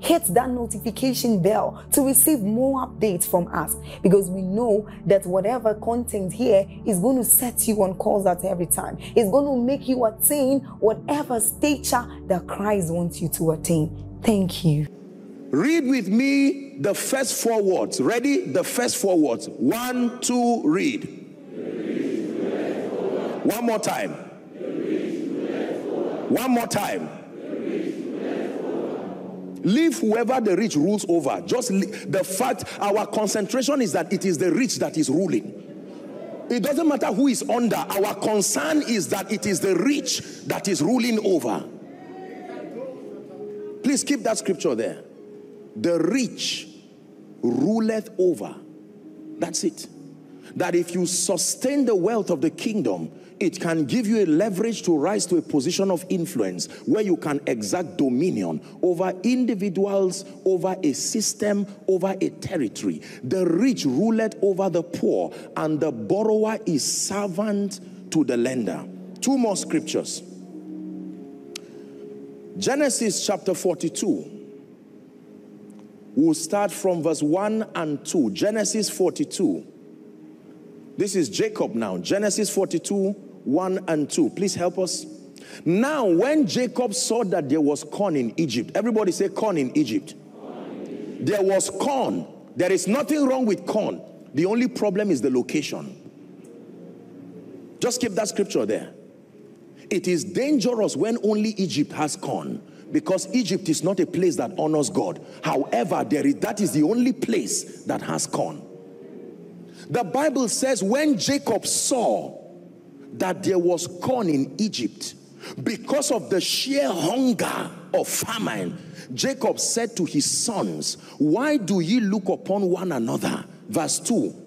hit that notification bell to receive more updates from us because we know that whatever content here is going to set you on course at every time. It's going to make you attain whatever stature that Christ wants you to attain. Thank you. Read with me the first four words. Ready? The first four words. One, two, read. One more time. One more time. Leave whoever the rich rules over. Just the fact our concentration is that it is the rich that is ruling. It doesn't matter who is under. Our concern is that it is the rich that is ruling over. Please keep that scripture there. The rich ruleth over. That's it. That if you sustain the wealth of the kingdom, it can give you a leverage to rise to a position of influence where you can exact dominion over individuals, over a system, over a territory. The rich ruleth over the poor, and the borrower is servant to the lender. Two more scriptures. Genesis chapter 42. We'll start from verse 1 and 2. Genesis 42. This is Jacob now. Genesis 42, 1 and 2. Please help us. Now, when Jacob saw that there was corn in Egypt, everybody say corn in Egypt. There was corn. There is nothing wrong with corn. The only problem is the location. Just keep that scripture there. It is dangerous when only Egypt has corn because Egypt is not a place that honors God. However, there is, that is the only place that has corn. The Bible says when Jacob saw that there was corn in Egypt, because of the sheer hunger of famine, Jacob said to his sons, Why do ye look upon one another? Verse 2.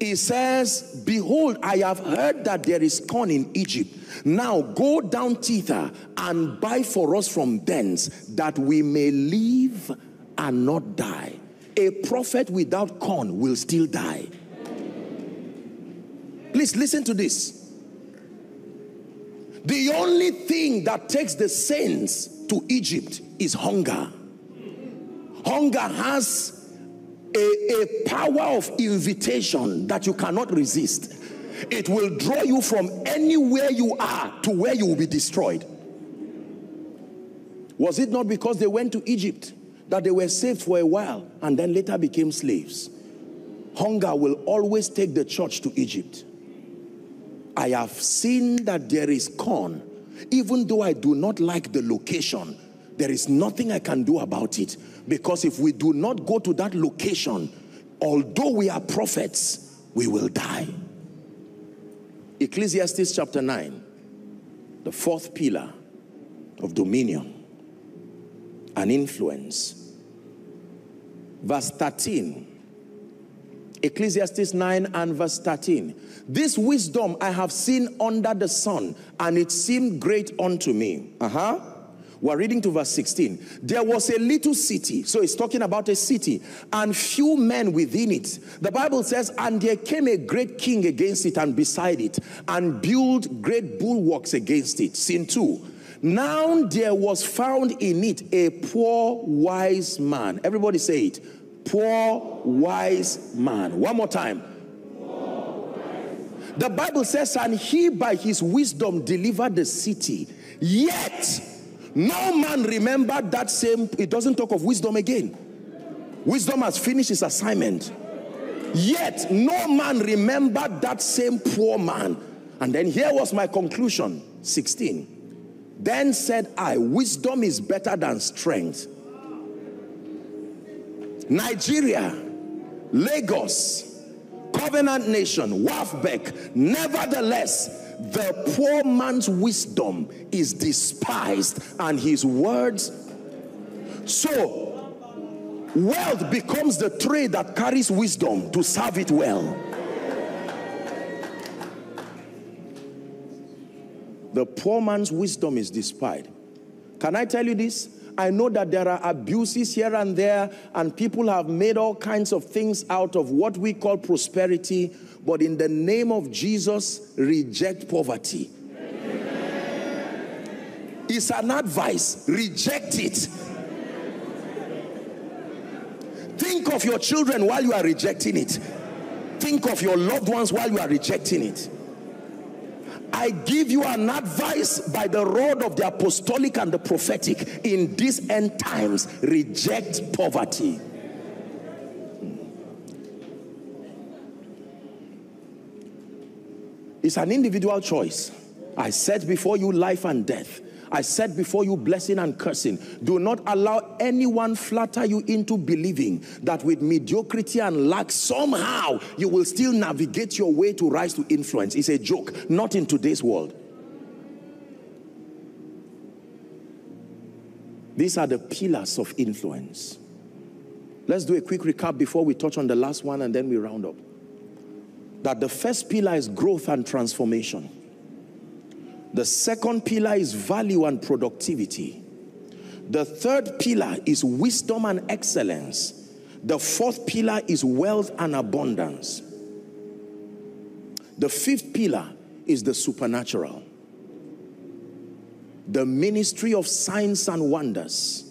He says, Behold, I have heard that there is corn in Egypt. Now go down thither and buy for us from thence that we may live and not die. A prophet without corn will still die. Please listen to this. The only thing that takes the saints to Egypt is hunger. Hunger has a, a power of invitation that you cannot resist. It will draw you from anywhere you are to where you will be destroyed. Was it not because they went to Egypt that they were saved for a while and then later became slaves? Hunger will always take the church to Egypt. I have seen that there is corn. Even though I do not like the location, there is nothing I can do about it. Because if we do not go to that location, although we are prophets, we will die. Ecclesiastes chapter 9, the fourth pillar of dominion and influence. Verse 13 Ecclesiastes 9 and verse 13. This wisdom I have seen under the sun, and it seemed great unto me. Uh huh. We're reading to verse 16. There was a little city. So it's talking about a city and few men within it. The Bible says, and there came a great king against it and beside it and built great bulwarks against it. Scene two. Now there was found in it a poor wise man. Everybody say it poor wise man. One more time. The Bible says, and he by his wisdom delivered the city. Yet, no man remembered that same, it doesn't talk of wisdom again. Wisdom has finished his assignment. Yet no man remembered that same poor man. And then here was my conclusion 16. Then said I, Wisdom is better than strength. Nigeria, Lagos, Covenant Nation, WAFBEC, nevertheless, the poor man's wisdom is despised and his words. So, wealth becomes the trade that carries wisdom to serve it well. The poor man's wisdom is despised. Can I tell you this? I know that there are abuses here and there, and people have made all kinds of things out of what we call prosperity, but in the name of Jesus, reject poverty. It's an advice, reject it. Think of your children while you are rejecting it. Think of your loved ones while you are rejecting it. I give you an advice by the rod of the apostolic and the prophetic in these end times reject poverty. It's an individual choice. I set before you life and death. I set before you blessing and cursing. Do not allow anyone flatter you into believing that with mediocrity and lack, somehow you will still navigate your way to rise to influence. It's a joke, not in today's world. These are the pillars of influence. Let's do a quick recap before we touch on the last one and then we round up. That the first pillar is growth and transformation. The second pillar is value and productivity. The third pillar is wisdom and excellence. The fourth pillar is wealth and abundance. The fifth pillar is the supernatural. The ministry of signs and wonders.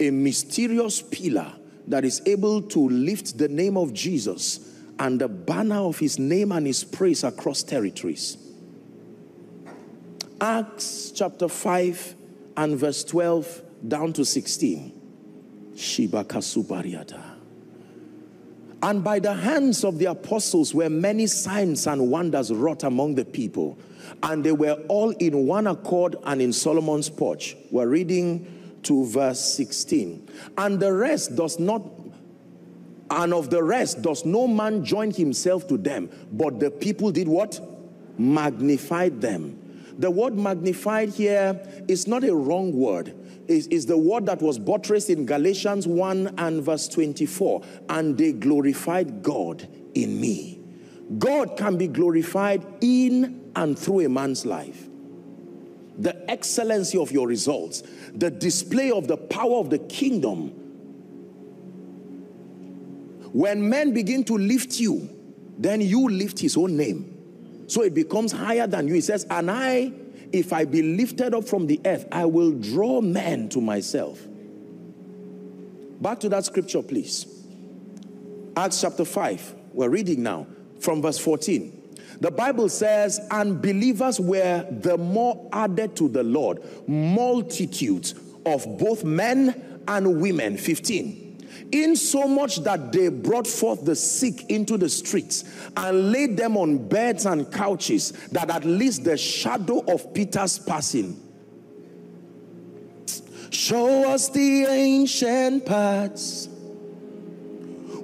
A mysterious pillar that is able to lift the name of Jesus and the banner of his name and his praise across territories. Acts chapter 5 and verse 12 down to 16. Shibakasubariata. And by the hands of the apostles were many signs and wonders wrought among the people. And they were all in one accord and in Solomon's porch. We're reading to verse 16. And the rest does not and of the rest does no man join himself to them, but the people did what? Magnified them. The word magnified here is not a wrong word. Is, is the word that was buttressed in Galatians 1 and verse 24. And they glorified God in me. God can be glorified in and through a man's life. The excellency of your results, the display of the power of the kingdom when men begin to lift you, then you lift his own name. So it becomes higher than you. He says, and I, if I be lifted up from the earth, I will draw men to myself. Back to that scripture, please. Acts chapter 5. We're reading now from verse 14. The Bible says, and believers were the more added to the Lord, multitudes of both men and women. 15 in so much that they brought forth the sick into the streets and laid them on beds and couches, that at least the shadow of Peter's passing. Show us the ancient paths.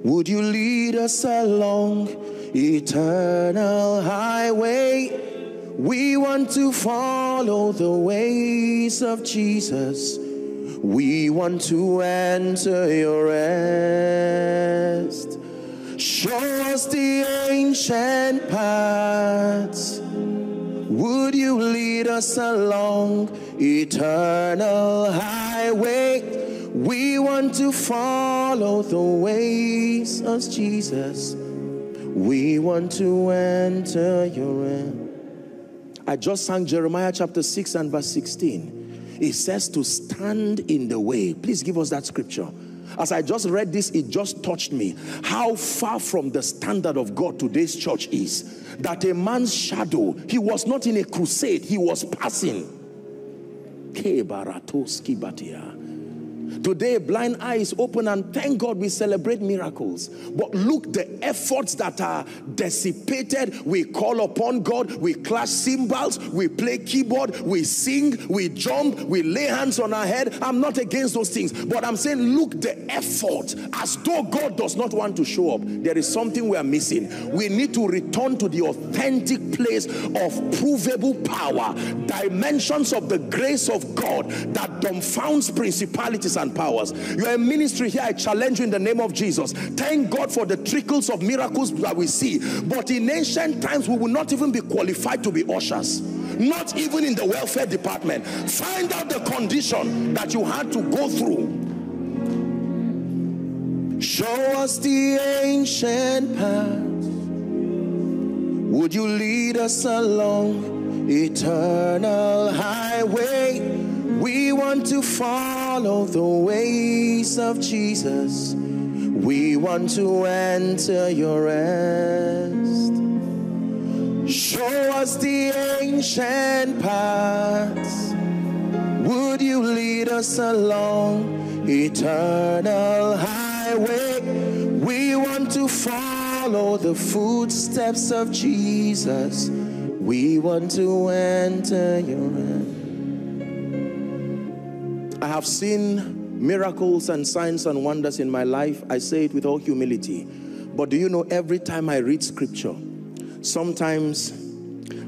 Would you lead us along eternal highway? We want to follow the ways of Jesus. We want to enter your rest. Show us the ancient paths. Would you lead us along eternal highway? We want to follow the ways of Jesus. We want to enter your rest. I just sang Jeremiah chapter 6 and verse 16. It says to stand in the way. Please give us that scripture. As I just read this, it just touched me. How far from the standard of God today's church is. That a man's shadow, he was not in a crusade, he was passing. Today, blind eyes open, and thank God we celebrate miracles. But look, the efforts that are dissipated. We call upon God, we clash cymbals, we play keyboard, we sing, we jump, we lay hands on our head. I'm not against those things, but I'm saying, look, the effort as though God does not want to show up. There is something we are missing. We need to return to the authentic place of provable power, dimensions of the grace of God that dumbfounds principalities and powers. You are a ministry here. I challenge you in the name of Jesus. Thank God for the trickles of miracles that we see. But in ancient times, we will not even be qualified to be ushers. Not even in the welfare department. Find out the condition that you had to go through. Show us the ancient path. Would you lead us along eternal highway? We want to follow the ways of Jesus. We want to enter your rest. Show us the ancient paths. Would you lead us along eternal highway? We want to follow the footsteps of Jesus. We want to enter your rest. I have seen miracles and signs and wonders in my life. I say it with all humility. But do you know, every time I read scripture, sometimes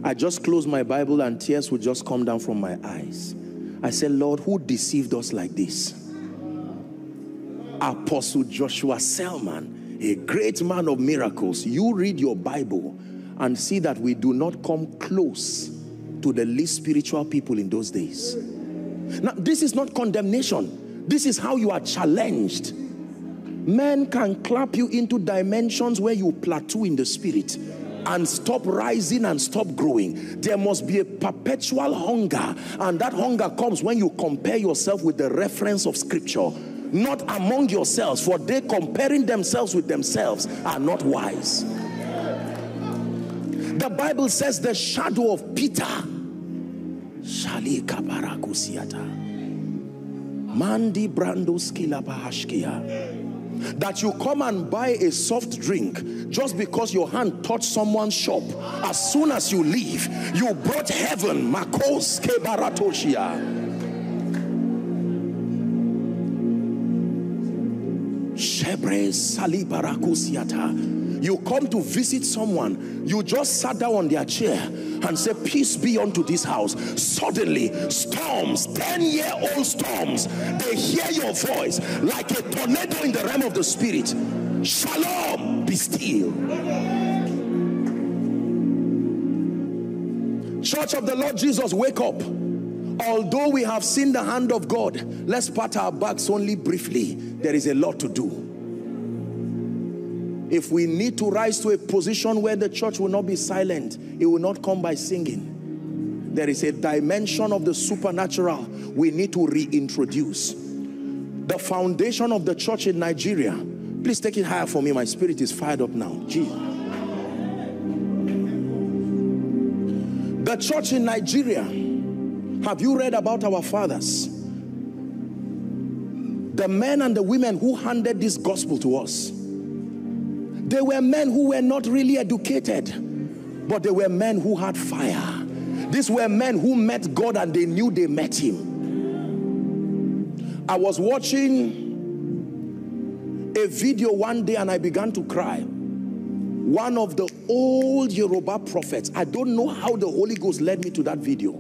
I just close my Bible and tears will just come down from my eyes. I say, Lord, who deceived us like this? Apostle Joshua Selman, a great man of miracles. You read your Bible and see that we do not come close to the least spiritual people in those days. Now, this is not condemnation. This is how you are challenged. Men can clap you into dimensions where you plateau in the spirit and stop rising and stop growing. There must be a perpetual hunger, and that hunger comes when you compare yourself with the reference of scripture, not among yourselves, for they comparing themselves with themselves are not wise. The Bible says the shadow of Peter Shalika barakusiata. Mandi brandos that you come and buy a soft drink just because your hand touched someone's shop. As soon as you leave, you brought heaven. Makos kebaratoshia. Shebre salibarakusiata. You come to visit someone, you just sat down on their chair and say, Peace be unto this house. Suddenly, storms, 10 year old storms, they hear your voice like a tornado in the realm of the spirit. Shalom, be still. Church of the Lord Jesus, wake up. Although we have seen the hand of God, let's pat our backs only briefly. There is a lot to do if we need to rise to a position where the church will not be silent, it will not come by singing. There is a dimension of the supernatural we need to reintroduce. The foundation of the church in Nigeria, please take it higher for me. My spirit is fired up now. Gee. The church in Nigeria, have you read about our fathers? The men and the women who handed this gospel to us they were men who were not really educated, but they were men who had fire. These were men who met God and they knew they met Him. I was watching a video one day and I began to cry. One of the old Yoruba prophets, I don't know how the Holy Ghost led me to that video,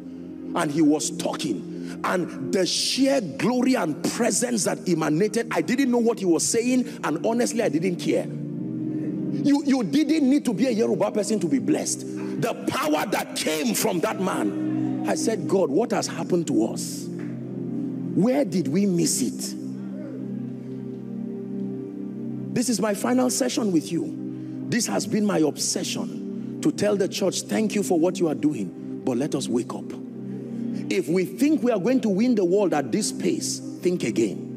and he was talking and the sheer glory and presence that emanated i didn't know what he was saying and honestly i didn't care you, you didn't need to be a Yoruba person to be blessed. The power that came from that man. I said, God, what has happened to us? Where did we miss it? This is my final session with you. This has been my obsession to tell the church, thank you for what you are doing, but let us wake up. If we think we are going to win the world at this pace, think again.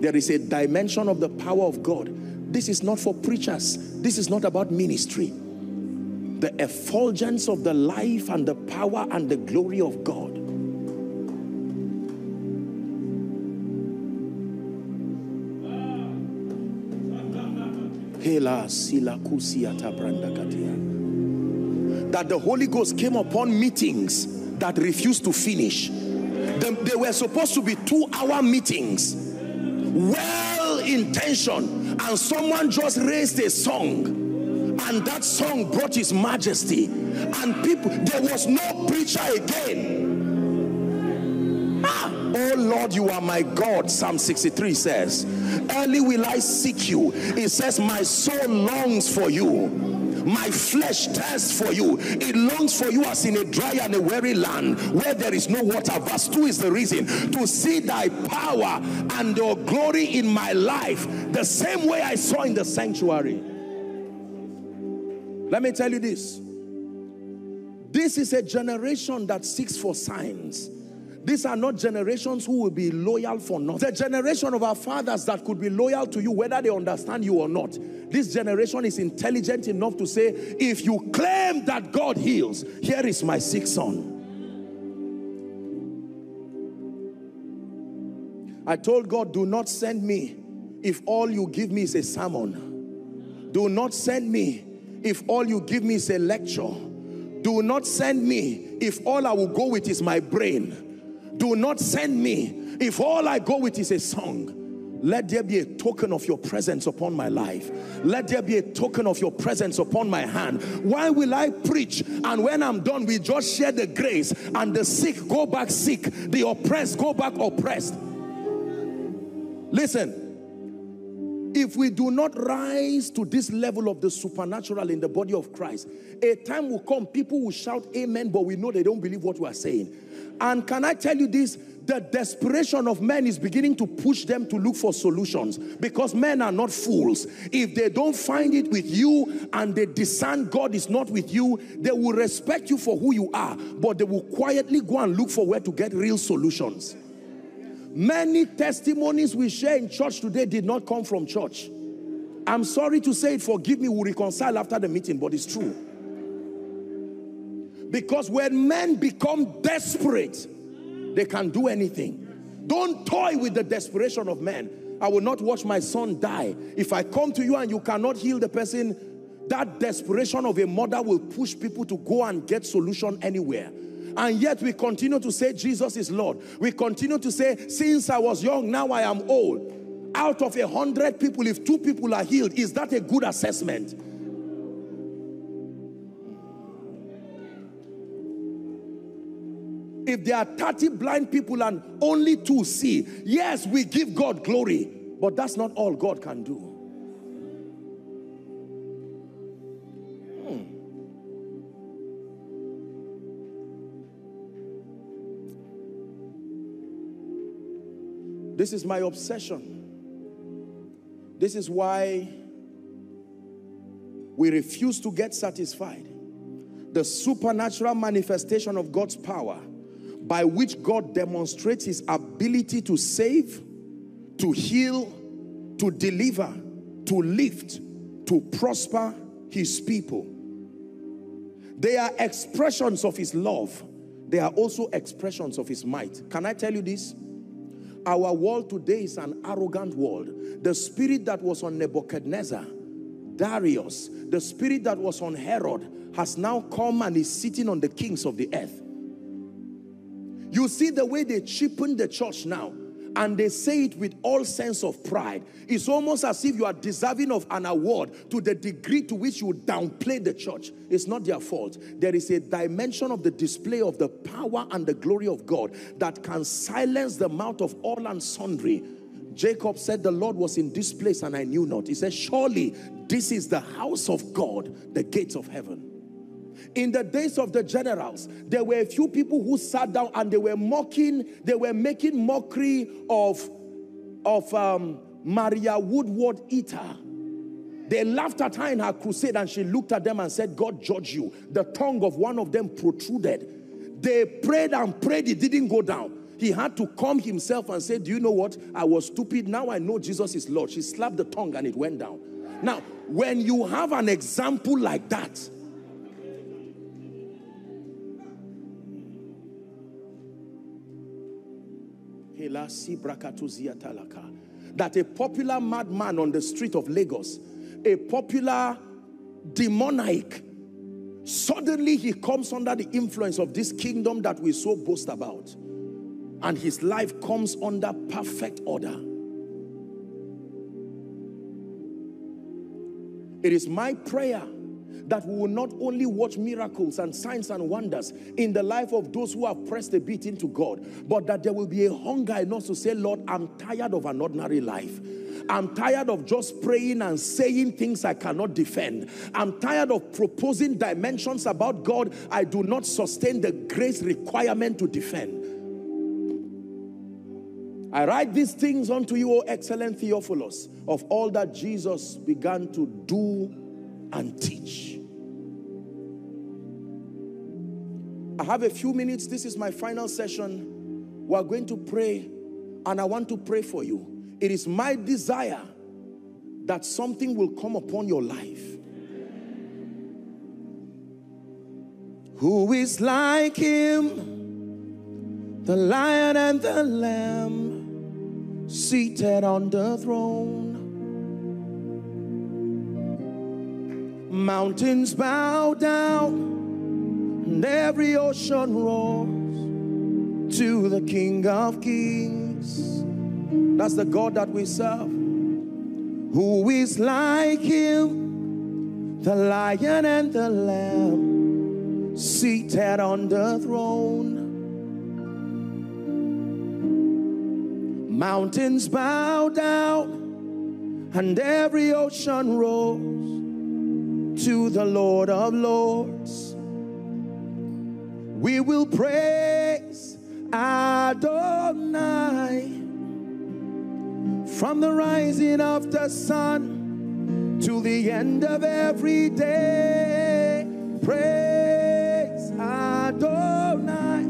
There is a dimension of the power of God this is not for preachers. This is not about ministry. The effulgence of the life and the power and the glory of God. That the Holy Ghost came upon meetings that refused to finish. They, were supposed to be two-hour meetings. Well intentioned and someone just raised a song. And that song brought his majesty. And people there was no preacher again. Ah, oh lord you are my god psalm 63 says. Early will i seek you. It says my soul longs for you my flesh thirsts for you it longs for you as in a dry and a weary land where there is no water verse 2 is the reason to see thy power and your glory in my life the same way i saw in the sanctuary let me tell you this. This is a generation that seeks for signs. These are not generations who will be loyal for nothing. The generation of our fathers that could be loyal to you whether they understand you or not. This generation is intelligent enough to say, if you claim that God heals, here is my sick son. I told God, do not send me if all you give me is a sermon. Do not send me if all you give me is a lecture. Do not send me if all I will go with is my brain. Do not send me if all I go with is a song. Let there be a token of your presence upon my life. Let there be a token of your presence upon my hand. Why will I preach? And when I'm done, we just share the grace and the sick go back sick. The oppressed go back oppressed. Listen, if we do not rise to this level of the supernatural in the body of Christ, a time will come, people will shout amen, but we know they don't believe what we are saying. And can I tell you this? The desperation of men is beginning to push them to look for solutions because men are not fools. If they don't find it with you and they discern God is not with you, they will respect you for who you are, but they will quietly go and look for where to get real solutions. Many testimonies we share in church today did not come from church. I'm sorry to say it, forgive me, we'll reconcile after the meeting, but it's true. Because when men become desperate, they can do anything. Don't toy with the desperation of men. I will not watch my son die. If I come to you and you cannot heal the person, that desperation of a mother will push people to go and get solution anywhere and yet we continue to say Jesus is Lord. We continue to say, since I was young, now I am old. Out of a hundred people, if two people are healed, is that a good assessment? If there are 30 blind people and only two see, yes, we give God glory, but that's not all God can do. Hmm. This is my obsession. This is why we refuse to get satisfied. The supernatural manifestation of God's power by which God demonstrates his ability to save, to heal, to deliver, to lift, to prosper his people. They are expressions of his love. They are also expressions of his might. Can I tell you this? Our world today is an arrogant world. The spirit that was on Nebuchadnezzar, Darius, the spirit that was on Herod has now come and is sitting on the kings of the earth. You see the way they cheapen the church now and they say it with all sense of pride. It's almost as if you are deserving of an award to the degree to which you downplay the church. It's not their fault. There is a dimension of the display of the power and the glory of God that can silence the mouth of all and sundry. Jacob said, the Lord was in this place and I knew not. He said, surely this is the house of God, the gates of heaven. In the days of the generals, there were a few people who sat down and they were mocking, they were making mockery of, of um, Maria Woodworth-Etter. They laughed at her in her crusade and she looked at them and said, God judge you. The tongue of one of them protruded. They prayed and prayed, it didn't go down. He had to calm himself and say, do you know what? I was stupid. Now I know Jesus is Lord. She slapped the tongue and it went down. Now, when you have an example like that, that a popular madman on the street of Lagos a popular demoniac, suddenly he comes under the influence of this kingdom that we so boast about. And his life comes under perfect order. It is my prayer that we will not only watch miracles and signs and wonders in the life of those who have pressed a bit into God, but that there will be a hunger in us to say, Lord, I'm tired of an ordinary life. I'm tired of just praying and saying things I cannot defend. I'm tired of proposing dimensions about God I do not sustain the grace requirement to defend. I write these things unto you, O excellent Theophilus, of all that Jesus began to do and teach. I have a few minutes. This is my final session. We're going to pray, and I want to pray for you. It is my desire that something will come upon your life. Who is like him? The lion and the lamb seated on the throne. Mountains bow down and every ocean roars to the King of Kings. That's the God that we serve. Who is like him? The lion and the lamb seated on the throne. Mountains bow down and every ocean roars to the Lord of Lords. We will praise Adonai from the rising of the sun to the end of every day. Praise Adonai.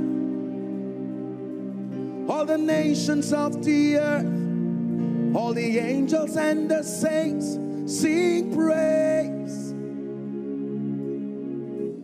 All the nations of the earth, all the angels and the saints sing praise.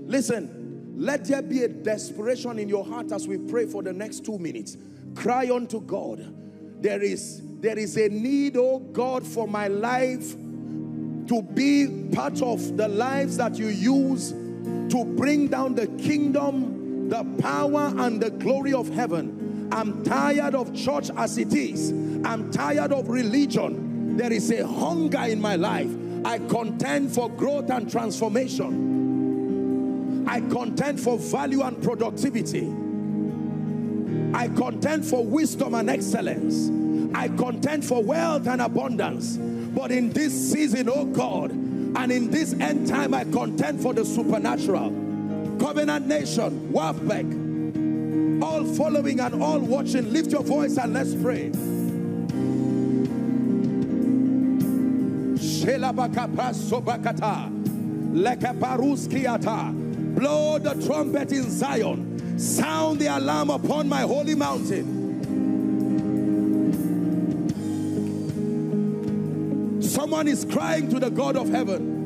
Listen, let there be a desperation in your heart as we pray for the next two minutes. Cry unto God. There is there is a need, oh God, for my life to be part of the lives that you use to bring down the kingdom, the power and the glory of heaven. I'm tired of church as it is. I'm tired of religion. There is a hunger in my life. I contend for growth and transformation. I contend for value and productivity. I contend for wisdom and excellence. I contend for wealth and abundance. But in this season, oh God, and in this end time, I contend for the supernatural. Covenant Nation, WAFBEC, all following and all watching, lift your voice and let's pray. Blow the trumpet in Zion. Sound the alarm upon my holy mountain. Someone is crying to the God of heaven.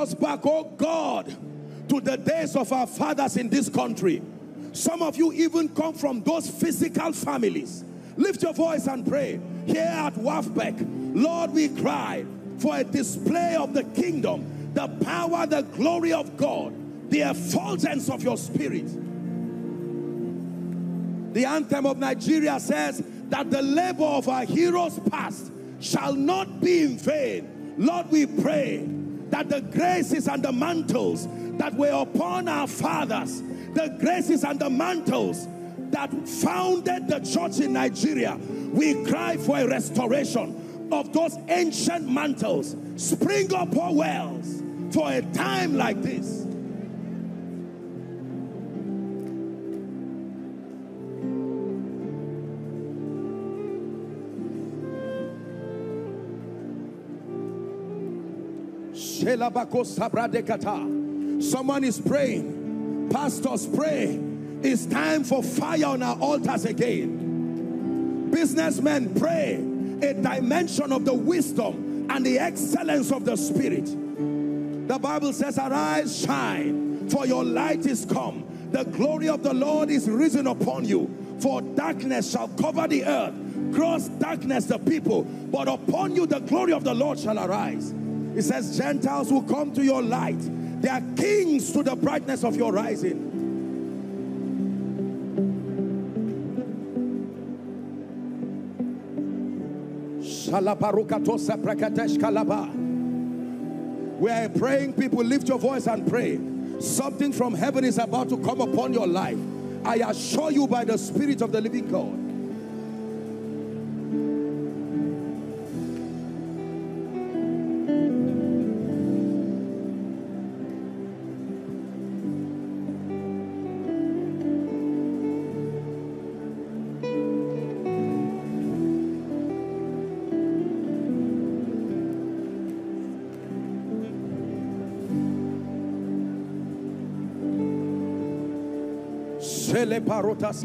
Us back, oh God, to the days of our fathers in this country. Some of you even come from those physical families. Lift your voice and pray. Here at WAFBEC, Lord, we cry for a display of the kingdom, the power, the glory of God, the effulgence of your spirit. The anthem of Nigeria says that the labor of our heroes past shall not be in vain. Lord, we pray that the graces and the mantles that were upon our fathers, the graces and the mantles that founded the church in Nigeria, we cry for a restoration of those ancient mantles. Spring up, our wells, for a time like this. Someone is praying. Pastors pray. It's time for fire on our altars again. Businessmen pray a dimension of the wisdom and the excellence of the Spirit. The Bible says, Arise, shine, for your light is come. The glory of the Lord is risen upon you. For darkness shall cover the earth, gross darkness the people, but upon you the glory of the Lord shall arise. It says, Gentiles will come to your light. They are kings to the brightness of your rising. We are praying, people, lift your voice and pray. Something from heaven is about to come upon your life. I assure you by the Spirit of the living God. Parotas.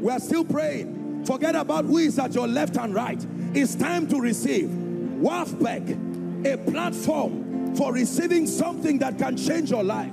We are still praying. Forget about who is at your left and right. It's time to receive. WAFBEC, a platform for receiving something that can change your life.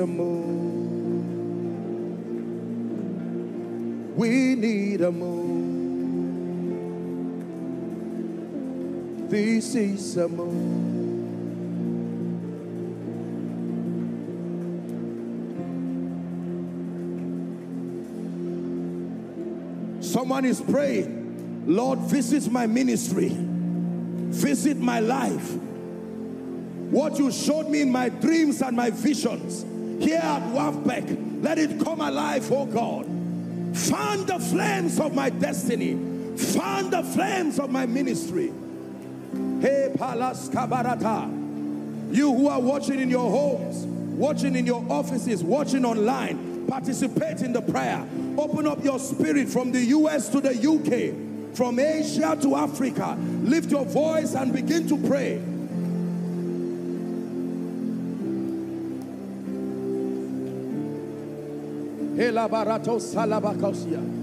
a move. We need a move. This is a move. Someone is praying, Lord, visit my ministry, visit my life. What you showed me in my dreams and my visions here at WAFBEC, let it come alive, oh God. Fan the flames of my destiny, fan the flames of my ministry. Hey, Palas Kabarata, you who are watching in your homes, watching in your offices, watching online, participate in the prayer. Open up your spirit from the US to the UK, from Asia to Africa. Lift your voice and begin to pray. Elabarato salabakosia.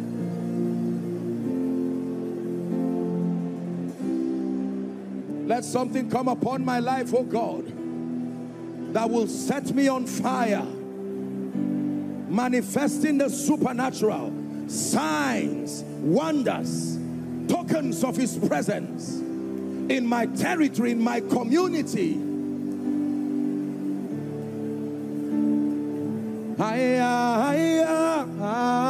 Let something come upon my life, oh God, that will set me on fire, manifesting the supernatural, signs, wonders, tokens of His presence in my territory, in my community. Hiya, hiya, ah,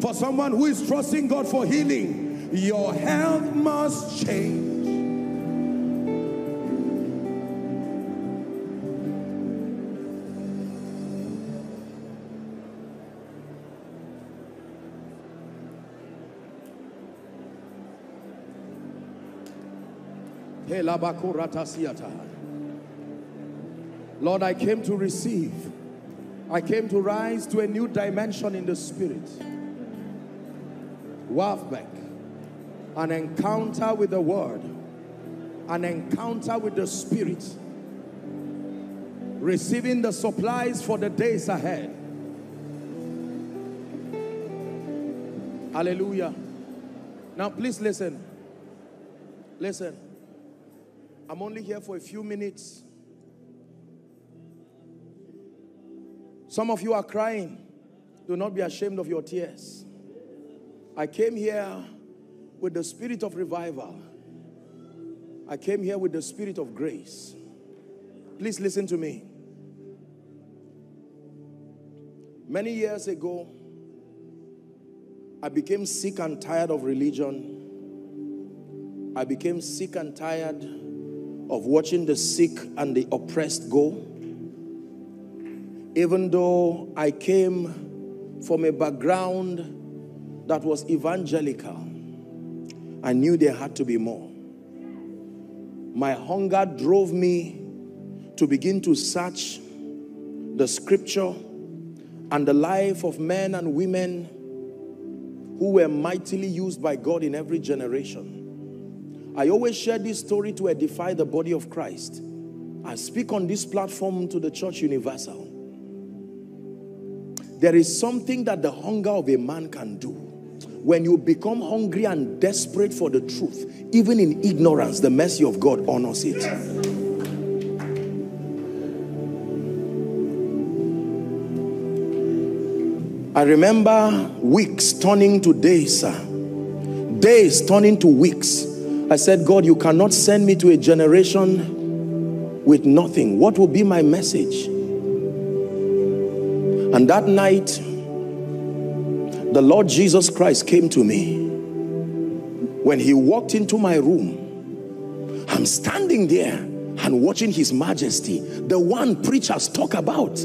For someone who is trusting God for healing, your health must change. Lord, I came to receive. I came to rise to a new dimension in the spirit. WAFBEC, an encounter with the word, an encounter with the spirit, receiving the supplies for the days ahead. Hallelujah. Now, please listen. Listen. I'm only here for a few minutes. Some of you are crying. Do not be ashamed of your tears. I came here with the spirit of revival. I came here with the spirit of grace. Please listen to me. Many years ago, I became sick and tired of religion. I became sick and tired of watching the sick and the oppressed go. Even though I came from a background that was evangelical, I knew there had to be more. My hunger drove me to begin to search the scripture and the life of men and women who were mightily used by God in every generation. I always share this story to edify the body of Christ. I speak on this platform to the church universal. There is something that the hunger of a man can do. When you become hungry and desperate for the truth, even in ignorance, the mercy of God honors it. I remember weeks turning to days, sir. Days turning to weeks. I said, God, you cannot send me to a generation with nothing. What will be my message? And that night, the Lord Jesus Christ came to me. When he walked into my room, I'm standing there and watching his majesty, the one preachers talk about.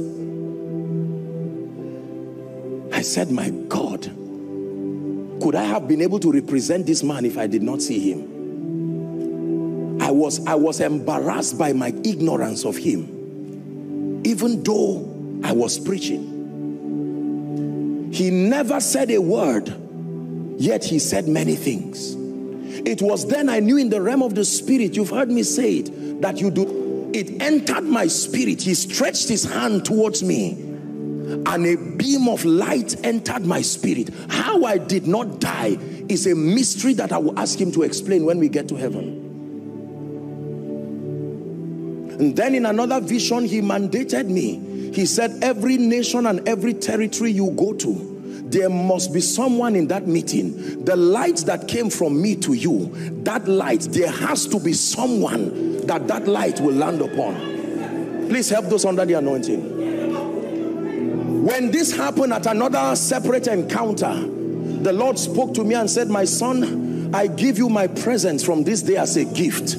I said, my God, could I have been able to represent this man if I did not see him? I was, I was embarrassed by my ignorance of him, even though I was preaching. He never said a word, yet he said many things. It was then I knew in the realm of the spirit, you've heard me say it, that you do. It entered my spirit. He stretched his hand towards me and a beam of light entered my spirit. How I did not die is a mystery that I will ask him to explain when we get to heaven. And then in another vision, he mandated me. He said, every nation and every territory you go to, there must be someone in that meeting. The light that came from me to you, that light, there has to be someone that that light will land upon. Please help those under the anointing. When this happened at another separate encounter, the Lord spoke to me and said, my son, I give you my presence from this day as a gift.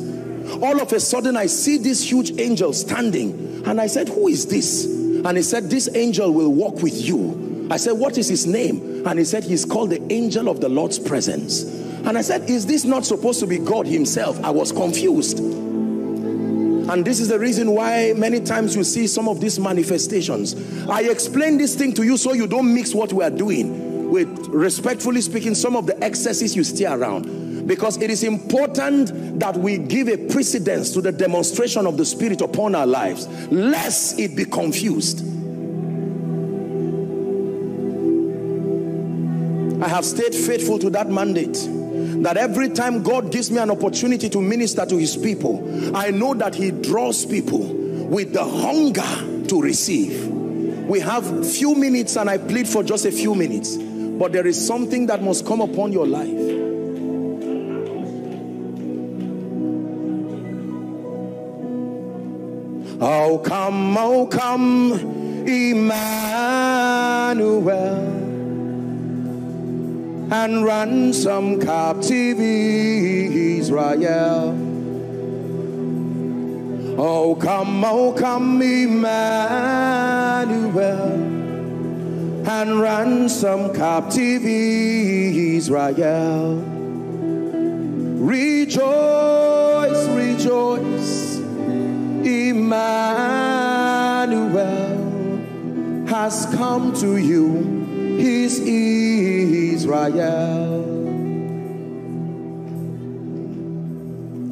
All of a sudden, I see this huge angel standing. And I said, who is this? And he said, this angel will walk with you. I said, what is his name? And he said, he's called the angel of the Lord's presence. And I said, is this not supposed to be God himself? I was confused. And this is the reason why many times you see some of these manifestations. I explain this thing to you so you don't mix what we are doing with, respectfully speaking, some of the excesses you steer around. Because it is important that we give a precedence to the demonstration of the Spirit upon our lives, lest it be confused. I have stayed faithful to that mandate. That every time God gives me an opportunity to minister to his people, I know that he draws people with the hunger to receive. We have few minutes and I plead for just a few minutes. But there is something that must come upon your life. Oh come, oh come, Emmanuel and ransom captive Israel. Oh, come, oh, come, Emmanuel, and ransom captive Israel. Rejoice, rejoice, Emmanuel has come to you his Israel.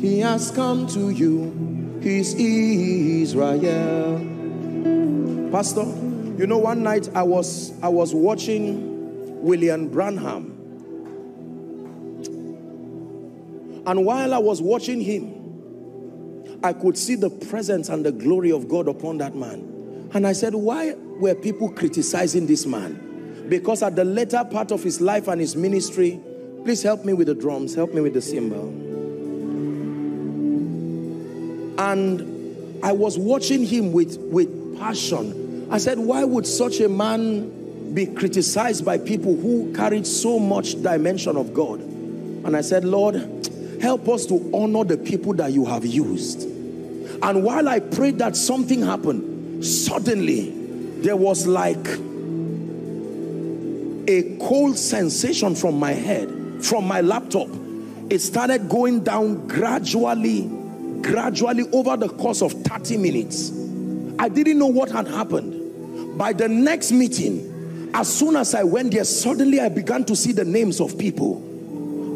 He has come to you, his Israel. Pastor, you know, one night I was I was watching William Branham. And while I was watching him, I could see the presence and the glory of God upon that man. And I said, why were people criticizing this man? Because at the later part of his life and his ministry, please help me with the drums, help me with the cymbal. And I was watching him with, with passion. I said, why would such a man be criticized by people who carried so much dimension of God? And I said, Lord, help us to honor the people that you have used. And while I prayed that something happened, suddenly there was like a cold sensation from my head, from my laptop. It started going down gradually, gradually over the course of 30 minutes. I didn't know what had happened. By the next meeting, as soon as I went there, suddenly I began to see the names of people.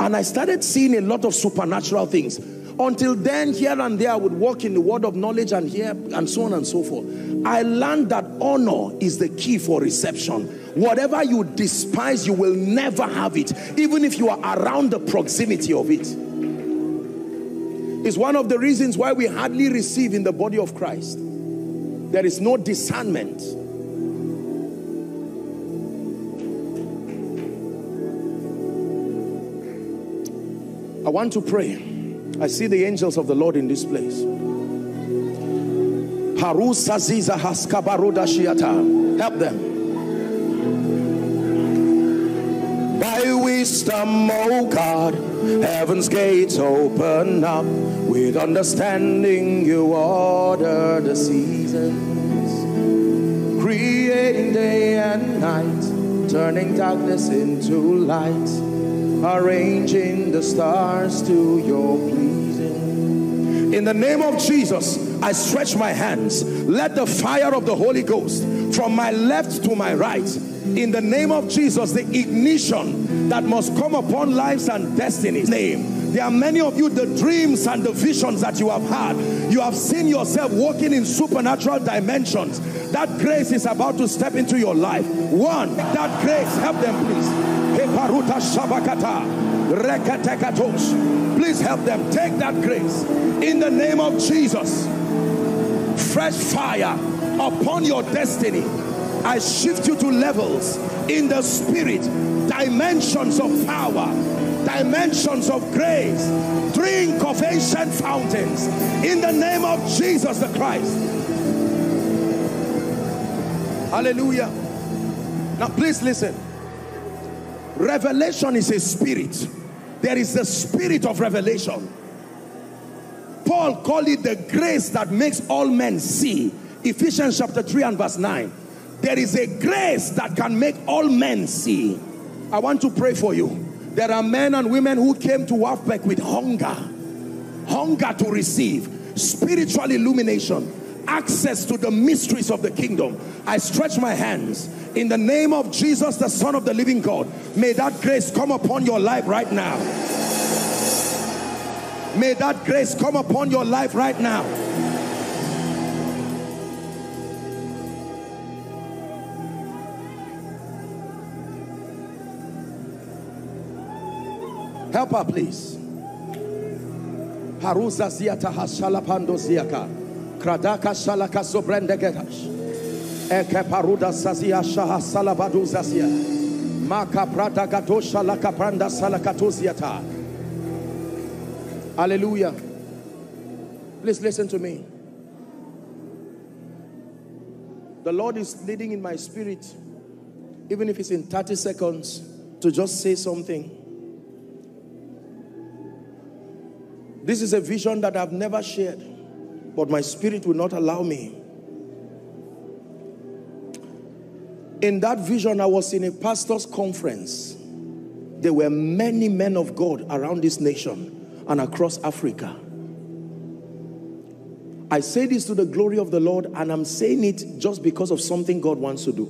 And I started seeing a lot of supernatural things. Until then, here and there, I would walk in the word of knowledge and here and so on and so forth. I learned that honor is the key for reception Whatever you despise, you will never have it, even if you are around the proximity of it. It's one of the reasons why we hardly receive in the body of Christ. There is no discernment. I want to pray. I see the angels of the Lord in this place. Help them. By wisdom, oh God. Heaven's gates open up. With understanding, you order the seasons. Creating day and night, turning darkness into light. Arranging the stars to your pleasing. In the name of Jesus, I stretch my hands. Let the fire of the Holy Ghost from my left to my right in the name of Jesus, the ignition that must come upon lives and destinies. Name. There are many of you, the dreams and the visions that you have had. You have seen yourself walking in supernatural dimensions. That grace is about to step into your life. One, that grace, help them please. Please help them. Take that grace. In the name of Jesus. Fresh fire upon your destiny I shift you to levels in the spirit, dimensions of power, dimensions of grace. Drink of ancient fountains in the name of Jesus the Christ. Hallelujah. Now, please listen. Revelation is a spirit. There is the spirit of revelation. Paul called it the grace that makes all men see. Ephesians chapter 3 and verse 9. There is a grace that can make all men see. I want to pray for you. There are men and women who came to WAFBEC with hunger. Hunger to receive. Spiritual illumination. Access to the mysteries of the kingdom. I stretch my hands. In the name of Jesus, the Son of the living God. May that grace come upon your life right now. May that grace come upon your life right now. Help her, please. Haruza ziata hashalapando ziaka. Kradaka shalaka sobrende getash. Eke paruda sazia shaha salabadu zazia. Maka prada gadosha laka pranda salakatoziata. Hallelujah. Please listen to me. The Lord is leading in my spirit, even if it's in 30 seconds, to just say something. This is a vision that I've never shared, but my spirit will not allow me. In that vision, I was in a pastor's conference. There were many men of God around this nation and across Africa. I say this to the glory of the Lord, and I'm saying it just because of something God wants to do.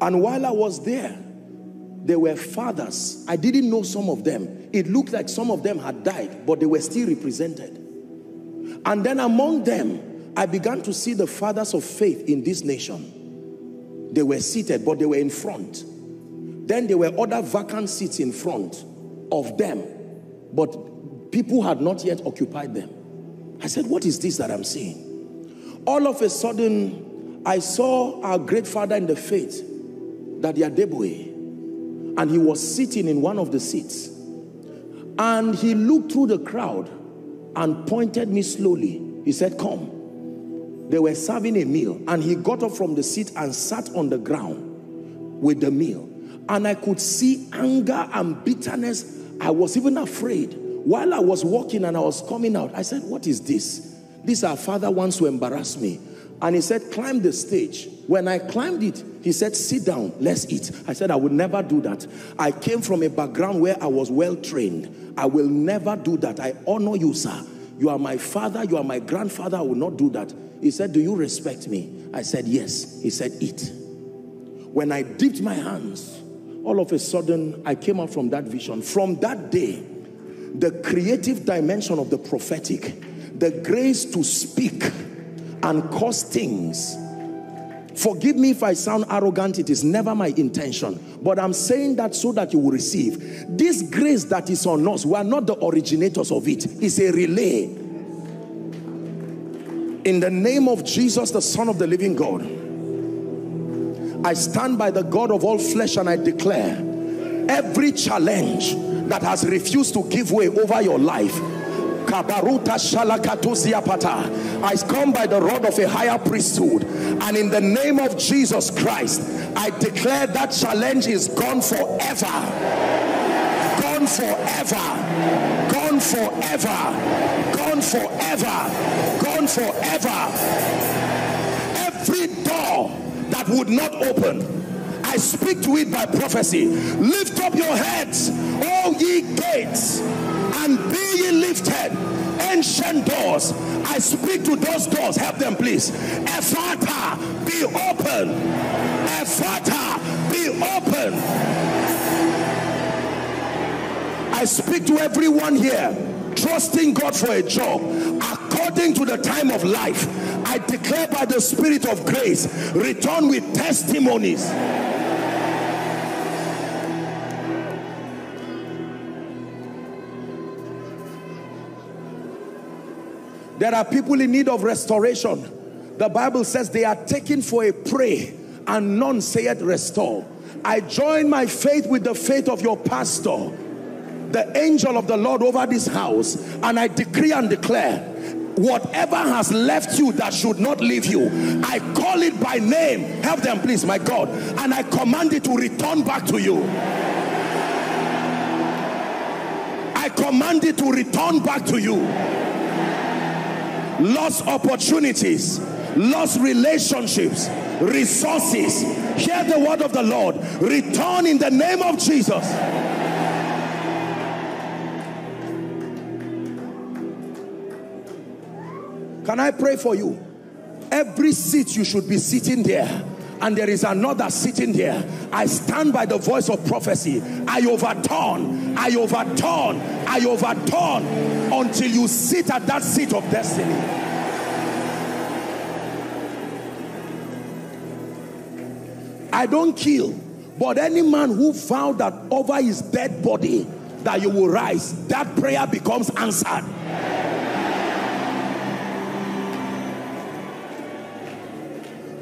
And while I was there, there were fathers. I didn't know some of them. It looked like some of them had died, but they were still represented. And then among them, I began to see the fathers of faith in this nation. They were seated, but they were in front. Then there were other vacant seats in front of them, but people had not yet occupied them. I said, What is this that I'm seeing? All of a sudden, I saw our great father in the faith, Daddy Adeboye and he was sitting in one of the seats. And he looked through the crowd and pointed me slowly. He said, Come. They were serving a meal, and he got up from the seat and sat on the ground with the meal. And I could see anger and bitterness. I was even afraid. While I was walking and I was coming out, I said, What is this? This our father wants to embarrass me. And he said, climb the stage. When I climbed it, he said, sit down, let's eat. I said, I would never do that. I came from a background where I was well trained. I will never do that. I honor you, sir. You are my father, you are my grandfather. I will not do that. He said, do you respect me? I said, yes. He said, eat. When I dipped my hands, all of a sudden, I came out from that vision. From that day, the creative dimension of the prophetic, the grace to speak, and cause things Forgive me if I sound arrogant, it is never my intention. But I'm saying that so that you will receive. This grace that is on us, we are not the originators of it. It's a relay. In the name of Jesus, the Son of the living God, I stand by the God of all flesh and I declare every challenge that has refused to give way over your life I come by the rod of a higher priesthood. And in the name of Jesus Christ, I declare that challenge is gone forever. Gone forever. Gone forever. Gone forever. Gone forever. Every door that would not open. I speak to it by prophecy. Lift up your heads, all ye gates, and be ye lifted ancient doors i speak to those doors help them please ephata be open ephata be open i speak to everyone here trusting god for a job according to the time of life i declare by the spirit of grace return with testimonies There are people in need of restoration. The Bible says they are taken for a prey and none sayeth restore. I join my faith with the faith of your pastor, the angel of the Lord over this house, and I decree and declare whatever has left you that should not leave you, I call it by name. Help them, please, my God, and I command it to return back to you. I command it to return back to you lost opportunities, lost relationships, resources. Hear the word of the Lord. Return in the name of Jesus. Can I pray for you? Every seat you should be sitting there and there is another sitting there. I stand by the voice of prophecy. I overturn, I overturn, I overturn until you sit at that seat of destiny. I don't kill, but any man who vowed that over his dead body that you will rise, that prayer becomes answered.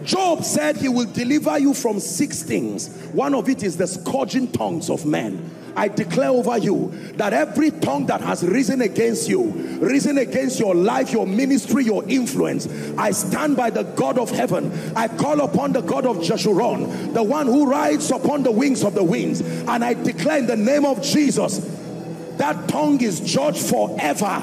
Job said he will deliver you from six things. One of it is the scourging tongues of men. I declare over you that every tongue that has risen against you, risen against your life, your ministry, your influence, I stand by the God of heaven. I call upon the God of Jeshurun, the one who rides upon the wings of the winds. And I declare in the name of Jesus, that tongue is judged forever.